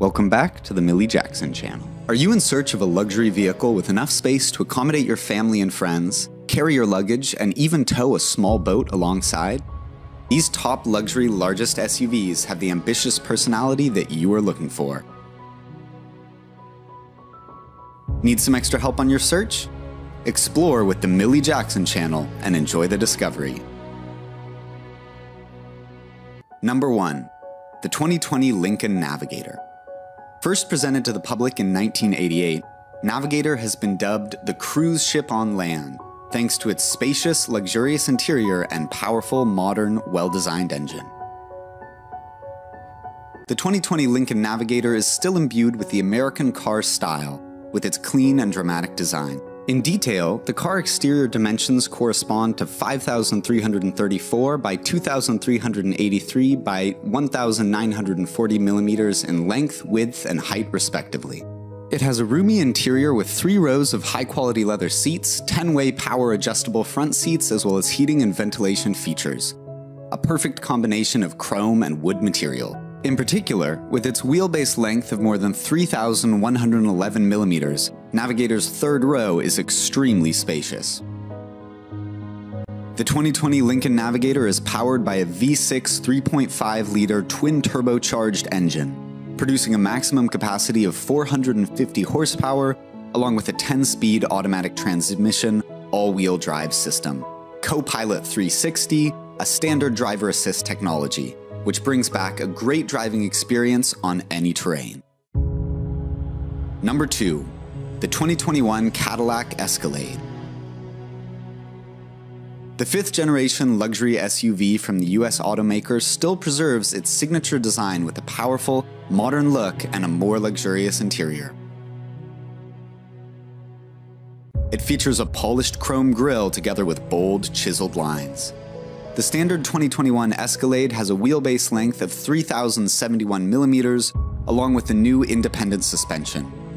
Welcome back to the Millie Jackson channel. Are you in search of a luxury vehicle with enough space to accommodate your family and friends, carry your luggage, and even tow a small boat alongside? These top luxury largest SUVs have the ambitious personality that you are looking for. Need some extra help on your search? Explore with the Millie Jackson channel and enjoy the discovery. Number 1. The 2020 Lincoln Navigator. First presented to the public in 1988, Navigator has been dubbed the cruise ship on land thanks to its spacious, luxurious interior and powerful, modern, well designed engine. The 2020 Lincoln Navigator is still imbued with the American car style, with its clean and dramatic design. In detail, the car exterior dimensions correspond to 5,334 by 2,383 by 1,940 millimeters in length, width, and height, respectively. It has a roomy interior with three rows of high quality leather seats, 10 way power adjustable front seats, as well as heating and ventilation features. A perfect combination of chrome and wood material. In particular, with its wheelbase length of more than 3,111 millimeters, Navigator's third row is extremely spacious. The 2020 Lincoln Navigator is powered by a V6 3.5 liter twin turbocharged engine, producing a maximum capacity of 450 horsepower, along with a 10 speed automatic transmission all wheel drive system, Copilot 360, a standard driver assist technology, which brings back a great driving experience on any terrain. Number 2. The 2021 Cadillac Escalade. The fifth generation luxury SUV from the US automaker still preserves its signature design with a powerful, modern look and a more luxurious interior. It features a polished chrome grille together with bold, chiseled lines. The standard 2021 Escalade has a wheelbase length of 3,071 millimeters, along with the new independent suspension.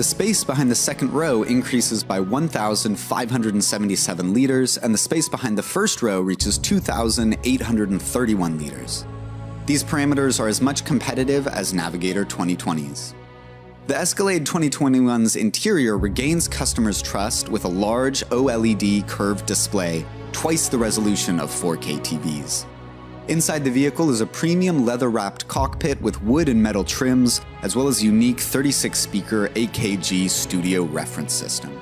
The space behind the second row increases by 1,577 liters, and the space behind the first row reaches 2,831 liters. These parameters are as much competitive as Navigator 2020's. The Escalade 2021's interior regains customers' trust with a large OLED curved display twice the resolution of 4K TVs. Inside the vehicle is a premium leather wrapped cockpit with wood and metal trims, as well as unique 36 speaker AKG studio reference system.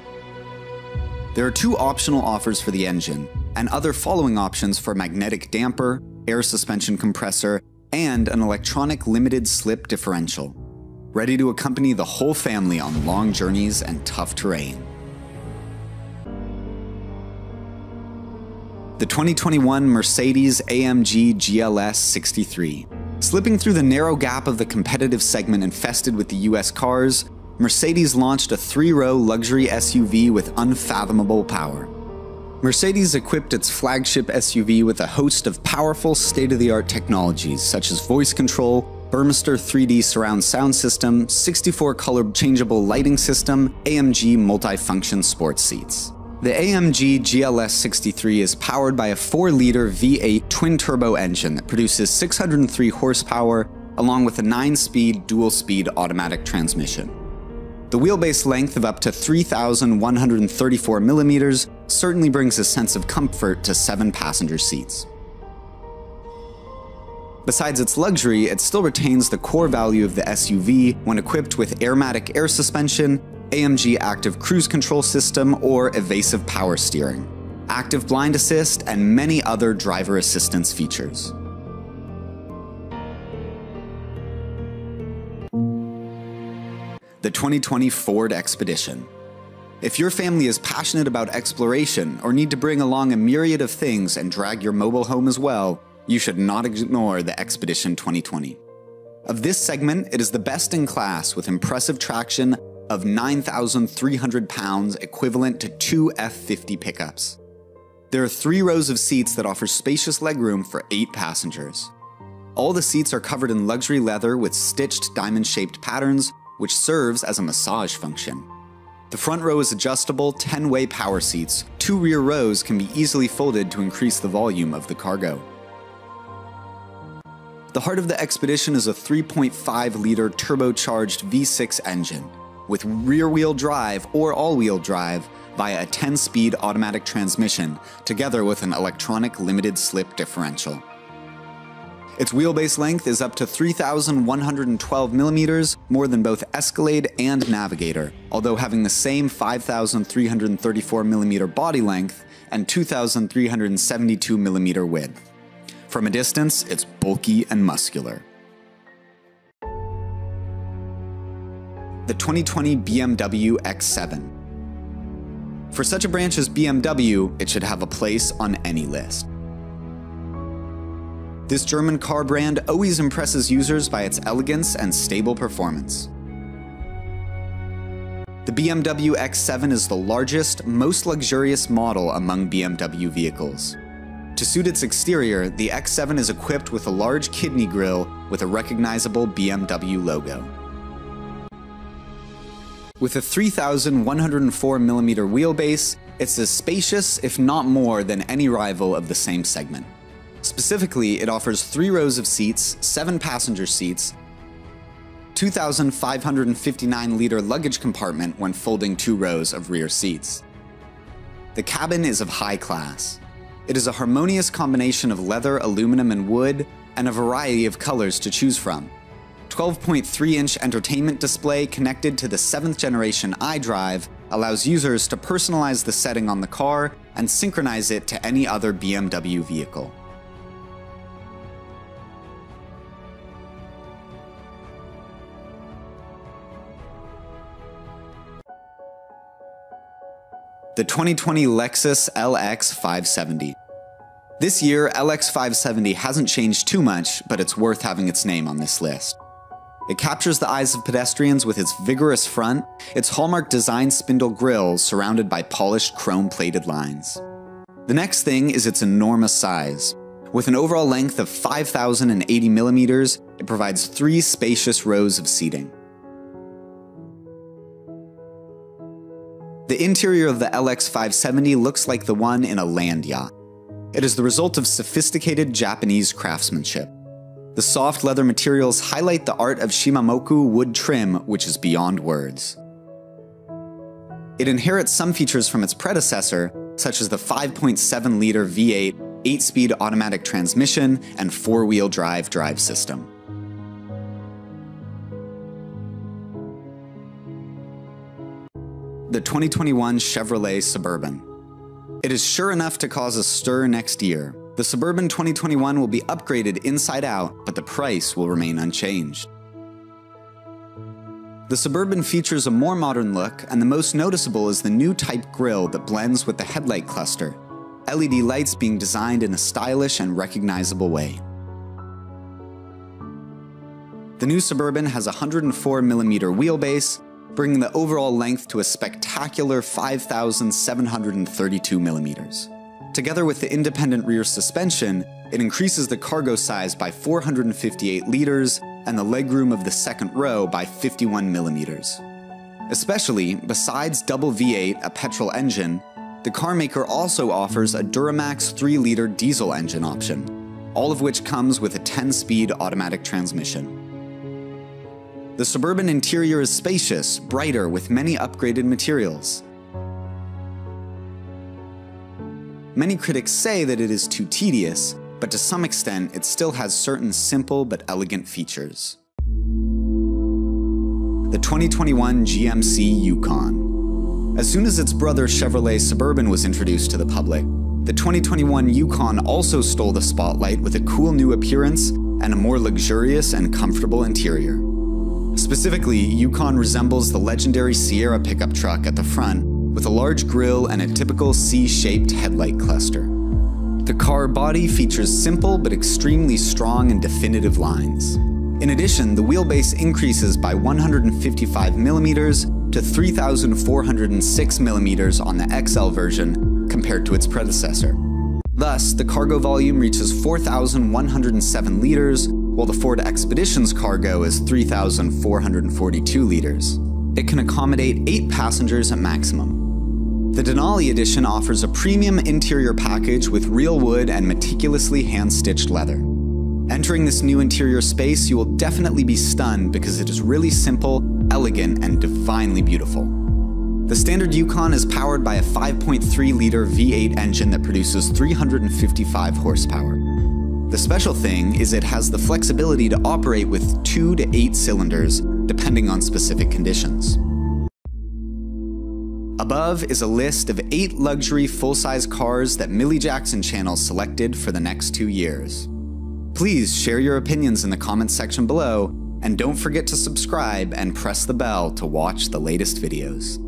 There are two optional offers for the engine, and other following options for magnetic damper, air suspension compressor, and an electronic limited slip differential. Ready to accompany the whole family on long journeys and tough terrain. The 2021 Mercedes AMG GLS 63. Slipping through the narrow gap of the competitive segment infested with the US cars, Mercedes launched a three row luxury SUV with unfathomable power. Mercedes equipped its flagship SUV with a host of powerful state of the art technologies such as voice control, Burmester 3D surround sound system, 64 color changeable lighting system, AMG multifunction sports seats. The AMG GLS 63 is powered by a 4-liter V8 twin-turbo engine that produces 603 horsepower along with a 9-speed dual-speed automatic transmission. The wheelbase length of up to 3,134 millimeters certainly brings a sense of comfort to seven passenger seats. Besides its luxury, it still retains the core value of the SUV when equipped with Airmatic air suspension AMG Active Cruise Control System, or Evasive Power Steering, Active Blind Assist, and many other driver assistance features. The 2020 Ford Expedition. If your family is passionate about exploration or need to bring along a myriad of things and drag your mobile home as well, you should not ignore the Expedition 2020. Of this segment, it is the best in class with impressive traction, of 9,300 pounds, equivalent to two F 50 pickups. There are three rows of seats that offer spacious legroom for eight passengers. All the seats are covered in luxury leather with stitched diamond shaped patterns, which serves as a massage function. The front row is adjustable 10 way power seats. Two rear rows can be easily folded to increase the volume of the cargo. The heart of the Expedition is a 3.5 liter turbocharged V6 engine with rear wheel drive or all wheel drive via a 10 speed automatic transmission, together with an electronic limited slip differential. Its wheelbase length is up to 3,112 millimeters, more than both Escalade and Navigator, although having the same 5,334 millimeter body length and 2,372 millimeter width. From a distance, it's bulky and muscular. The 2020 BMW X7. For such a branch as BMW, it should have a place on any list. This German car brand always impresses users by its elegance and stable performance. The BMW X7 is the largest, most luxurious model among BMW vehicles. To suit its exterior, the X7 is equipped with a large kidney grille with a recognizable BMW logo. With a 3,104mm wheelbase, it's as spacious, if not more, than any rival of the same segment. Specifically, it offers three rows of seats, seven passenger seats, 2,559 liter luggage compartment when folding two rows of rear seats. The cabin is of high class. It is a harmonious combination of leather, aluminum, and wood, and a variety of colors to choose from. 12.3 inch entertainment display connected to the 7th generation iDrive allows users to personalize the setting on the car and synchronize it to any other BMW vehicle. the 2020 Lexus LX 570. This year, LX 570 hasn't changed too much, but it's worth having its name on this list. It captures the eyes of pedestrians with its vigorous front, its hallmark design spindle grille surrounded by polished chrome plated lines. The next thing is its enormous size. With an overall length of 5,080 millimeters, it provides three spacious rows of seating. The interior of the LX570 looks like the one in a land yacht. It is the result of sophisticated Japanese craftsmanship. The soft leather materials highlight the art of Shimamoku wood trim, which is beyond words. It inherits some features from its predecessor, such as the 5.7 liter V8 8 speed automatic transmission and four wheel drive drive system. the 2021 Chevrolet Suburban. It is sure enough to cause a stir next year. The Suburban 2021 will be upgraded inside out, but the price will remain unchanged. The Suburban features a more modern look, and the most noticeable is the new type grille that blends with the headlight cluster, LED lights being designed in a stylish and recognizable way. The new Suburban has a 104mm wheelbase, bringing the overall length to a spectacular 5,732 millimeters. Together with the independent rear suspension, it increases the cargo size by 458 liters and the legroom of the second row by 51 millimeters. Especially, besides double V8, a petrol engine, the carmaker also offers a Duramax 3 liter diesel engine option, all of which comes with a 10 speed automatic transmission. The Suburban interior is spacious, brighter, with many upgraded materials. Many critics say that it is too tedious, but to some extent it still has certain simple but elegant features. The 2021 GMC Yukon. As soon as its brother Chevrolet Suburban was introduced to the public, the 2021 Yukon also stole the spotlight with a cool new appearance and a more luxurious and comfortable interior. Specifically, Yukon resembles the legendary Sierra pickup truck at the front, with a large grille and a typical C-shaped headlight cluster. The car body features simple but extremely strong and definitive lines. In addition, the wheelbase increases by 155 millimeters to 3,406 millimeters on the XL version compared to its predecessor. Thus, the cargo volume reaches 4,107 liters, while the Ford Expedition's cargo is 3,442 liters. It can accommodate 8 passengers at maximum. The Denali Edition offers a premium interior package with real wood and meticulously hand-stitched leather. Entering this new interior space, you will definitely be stunned because it is really simple, elegant, and divinely beautiful. The standard Yukon is powered by a 5.3 liter V8 engine that produces 355 horsepower. The special thing is it has the flexibility to operate with 2 to 8 cylinders, depending on specific conditions. Above is a list of 8 luxury full-size cars that Millie Jackson Channel selected for the next two years. Please share your opinions in the comments section below, and don't forget to subscribe and press the bell to watch the latest videos.